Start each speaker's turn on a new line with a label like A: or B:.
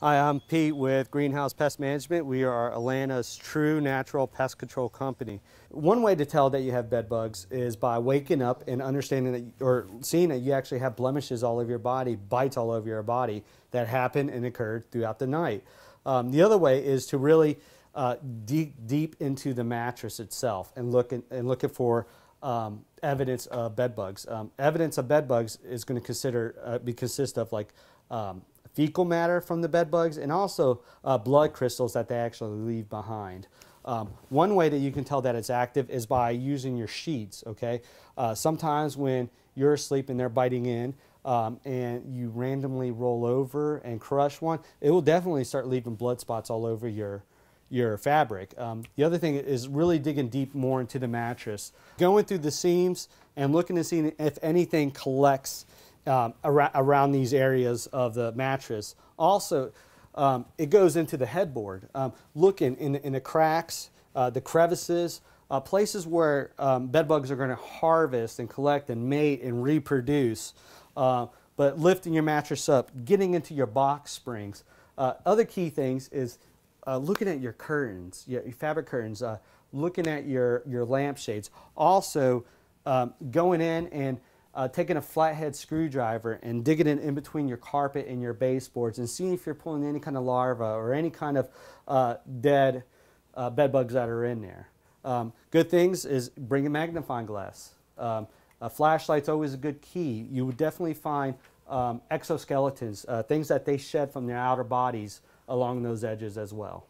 A: Hi, I'm Pete with Greenhouse Pest Management. We are Atlanta's true natural pest control company. One way to tell that you have bed bugs is by waking up and understanding that, or seeing that you actually have blemishes all over your body, bites all over your body that happen and occurred throughout the night. Um, the other way is to really uh, deep, deep into the mattress itself and look in, and looking for um, evidence of bed bugs. Um, evidence of bed bugs is going to consider uh, be consist of like um, fecal matter from the bed bugs and also uh, blood crystals that they actually leave behind. Um, one way that you can tell that it's active is by using your sheets, okay? Uh, sometimes when you're asleep and they're biting in um, and you randomly roll over and crush one, it will definitely start leaving blood spots all over your, your fabric. Um, the other thing is really digging deep more into the mattress, going through the seams and looking to see if anything collects um, ar around these areas of the mattress. Also, um, it goes into the headboard. Um, looking in, in the cracks, uh, the crevices, uh, places where um, bed bugs are going to harvest and collect and mate and reproduce. Uh, but lifting your mattress up, getting into your box springs. Uh, other key things is uh, looking at your curtains, your, your fabric curtains, uh, looking at your, your lampshades. Also, um, going in and uh, taking a flathead screwdriver and digging it in between your carpet and your baseboards and seeing if you're pulling any kind of larva or any kind of uh, dead uh, bed bugs that are in there. Um, good things is bring a magnifying glass. Um, a flashlight's always a good key. You would definitely find um, exoskeletons, uh, things that they shed from their outer bodies along those edges as well.